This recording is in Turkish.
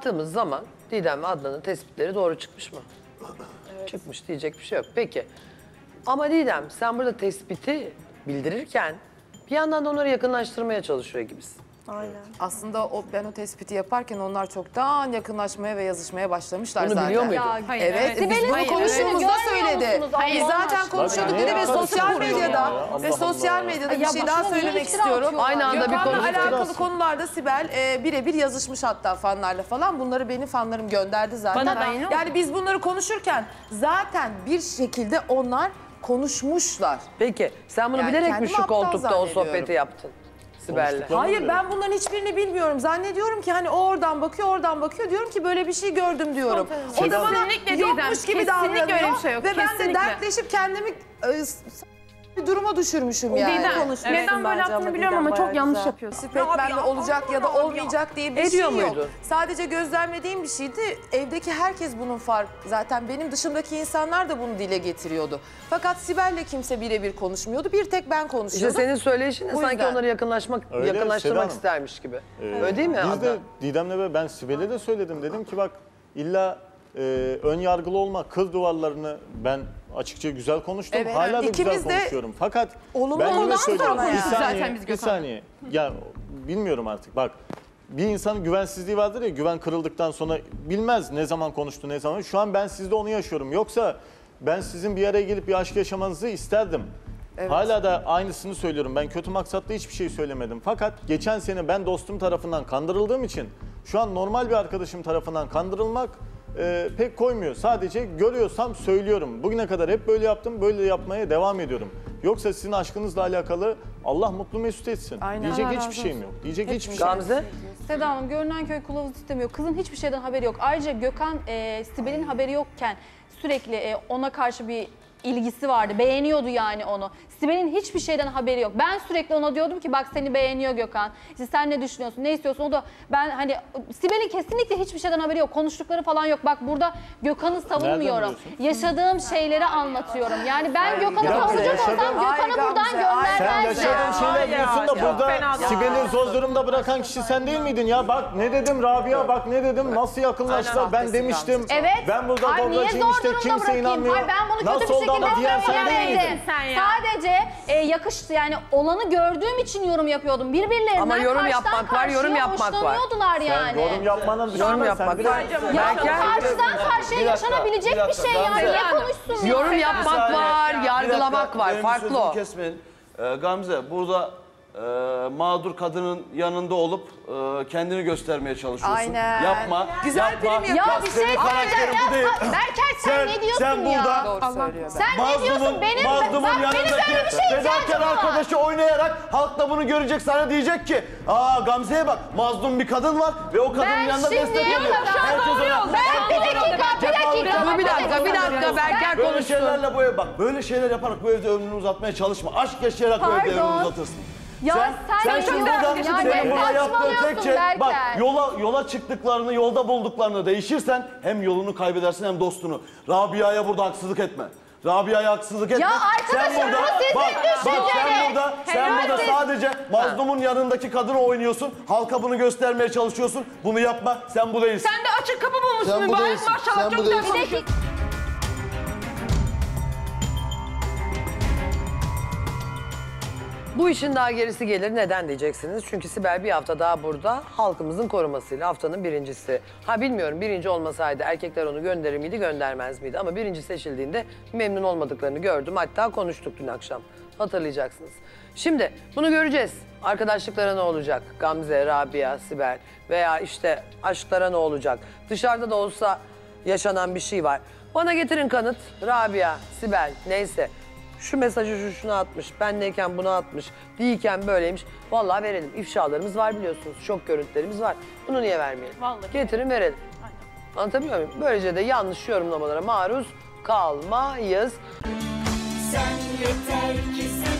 Baktığımız zaman Didem ve Adnan'ın tespitleri doğru çıkmış mı? Çıkmış diyecek bir şey yok. Peki. Ama Didem sen burada tespiti bildirirken bir yandan da onları yakınlaştırmaya çalışıyor gibisin. Aslında o ben o tespiti yaparken onlar çoktan yakınlaşmaya ve yazışmaya başlamışlar Bunu zaten. biliyor muydun? Evet, biz bunu hayır, konuştuğumuzda öyle söyledi. Biz Allah zaten konuşuyorduk dedi ve sosyal ya? medyada ve sosyal Allah. medyada bir Ya şey daha söylemek istiyorum. Aynı anda bir konu alakalı konularda Sibel e, birebir yazışmış hatta fanlarla falan. Bunları benim fanlarım gönderdi zaten. Bana da yani biz bunları konuşurken zaten bir şekilde onlar konuşmuşlar. Peki sen bunu Yani bilerek mi şu koltukta o sohbeti yaptın? Sibel'le. Hayır ben bunların hiçbirini bilmiyorum. Zannediyorum ki hani o oradan bakıyor, oradan bakıyor. Diyorum ki böyle bir şey gördüm diyorum. O da bana Kesinlikle Didem, yokmuş gibi kesinlikle davranıyor. öyle bir şey yok, Ve ben de kesinlikle. dertleşip kendimi e, bir duruma düşürmüşüm yani. Didem, neden böyle yaptığını biliyorum ama çok yanlış yapıyorsun. Etmenle olacak ya da olmayacak diye bir Ediyor şey yok. muydun? Sadece gözlemlediğim bir şeydi. Evdeki herkes bunun fark. Zaten benim dışımdaki insanlar da bunu dile getiriyordu. Fakat Sibel'le kimse birebir konuşmuyordu. Bir tek ben İşte konuşuyordum. senin söyleyişin de sanki onları yakınlaşmak, Öyle, yakınlaştırmak Seda istermiş gibi. Ee, Öyle değil mi Biz de? Didem'le ben Sibel'e de söyledim. Dedim ki bak illa e, ön yargılı olma. Kıl duvarlarını ben açıkça güzel konuştum. Evet. Hala da İkimiz güzel de konuşuyorum. Fakat olumlu ben yine söylüyorum. sonra Bir yani. saniye, Zaten biz bir Gökhan. saniye. Ya bilmiyorum artık bak. Bir insanın güvensizliği vardır ya güven kırıldıktan sonra bilmez ne zaman konuştu ne zaman. Şu an ben sizde onu yaşıyorum. Yoksa ben sizin bir araya gelip bir aşk yaşamanızı isterdim. Hala da aynısını söylüyorum. Ben kötü maksatlı hiçbir şey söylemedim. Fakat geçen sene ben dostum tarafından kandırıldığım için şu an normal bir arkadaşım tarafından kandırılmak e, pek koymuyor. Sadece görüyorsam söylüyorum. Bugüne kadar hep böyle yaptım, böyle yapmaya devam ediyorum. Yoksa sizin aşkınızla alakalı Allah mutlu mesut etsin. Aynen. Diyecek Allah hiçbir razı şeyim yok. Diyecek hiçbir şey yok. Gamze? Seda Hanım görünen köy kılavuz istemiyor. Kızın hiçbir şeyden haberi yok. Ayrıca Gökhan e, Sibel'in haberi yokken sürekli e, ona karşı bir ilgisi vardı. Beğeniyordu yani onu. Sibel'in hiçbir şeyden haberi yok. Ben sürekli ona diyordum ki bak seni beğeniyor Gökhan. İşte sen ne düşünüyorsun, ne istiyorsun? O da ben hani Sibel'in kesinlikle hiçbir şeyden haberi yok. Konuştukları falan yok. Bak burada Gökhan'ı savunmuyorum. Yaşadığım şeyleri anlatıyorum. Yani ben Gökhan'ı dakika, savunacak olsam Ay Gökhan'ı buradan Gamze, ay. Sen göndermezdim. yaşadığın şeyler diyorsun da burada Sibel'i zor durumda bırakan kişi sen değil miydin ya? Bak ne dedim Rabia bak ne dedim nasıl yakınlaştılar ben haklısın demiştim. Gamze. Evet. Ben burada Ay, niye zor işte durumda kimse bırakayım? inanmıyor. Ay, ben bunu kötü bir ama şekilde diyen sen değil miydin? Sen ya. Sadece e, yakıştı yani olanı gördüğüm için yorum yapıyordum. Birbirlerinden Ama yorum karşıdan yapmak var, yorum yapmak var. hoşlanıyordular Sen yani. yorum yapmanın dışında Yorum sen yapmak biraz- var. Ya Belki karşıdan karşıya bir dakika, yaşanabilecek bir bir, dakika, şey yani. Gamze. Niye konuşsun? Yorum ya? yapmak var, Bir yargılamak var. Farklı o. kesmeyin. Ee, Gamze burada e, mağdur kadının yanında olup e, kendini göstermeye çalışıyorsun. Aynen. Yapma. Güzel yapma. prim Ya Bak, bir şey söyleyeceğim. Ya, Berker sen, ne diyorsun sen ya? burada söylüyor. Sen ne diyorsun? Benim, mazlumun bak, benim yanındaki böyle bir şeye fedakar arkadaşı oynayarak halk da bunu görecek sana diyecek ki aa Gamze'ye bak mazlum bir kadın var ve o kadının Ben yanında destek oluyor. Herkes ona-. Ben bir dakika, bir dakika. Bir dakika, bir dakika. Berker Böyle konuşsun. şeylerle bu ev bak böyle şeyler yaparak bu evde ömrünü uzatmaya çalışma. Aşk yaşayarak bu evde ömrünü Pardon. uzatırsın. Ya sen, sen çok şimdi burada, yani senin burada yaptığın tek şey, bak yola yola çıktıklarını, yolda bulduklarını değişirsen hem yolunu kaybedersin hem dostunu. Rabia'ya burada haksızlık etme. Rabia'ya haksızlık etme. Ya arkadaşım, bu sizin bak, bak sen burada, sen burada sadece mazlumun yanındaki kadını oynuyorsun. Halka bunu göstermeye çalışıyorsun. Bunu yapma. Sen bu değilsin. Sen de açık kapı bulmuşsun Sen bu mübarek maşallah sen bu çok güzel değilsin. Bu işin daha gerisi gelir. Neden diyeceksiniz? Çünkü Sibel bir hafta daha burada halkımızın korumasıyla haftanın birincisi. Ha bilmiyorum birinci olmasaydı erkekler onu gönderir miydi göndermez miydi? Ama birinci seçildiğinde memnun olmadıklarını gördüm. Hatta konuştuk dün akşam. Hatırlayacaksınız. Şimdi bunu göreceğiz. Arkadaşlıklara ne olacak? Gamze, Rabia, Sibel veya işte aşklara ne olacak? Dışarıda da olsa yaşanan bir şey var. Bana getirin kanıt. Rabia, Sibel neyse. Şu mesajı şu şuna atmış, benleyken bunu atmış, değilken böyleymiş. Vallahi verelim. İfşalarımız var biliyorsunuz. Şok görüntülerimiz var. Bunu niye vermeyelim? Vallahi. Getirin verelim. Anlatabiliyor muyum? Böylece de yanlış yorumlamalara maruz kalmayız. Sen yeter ki sen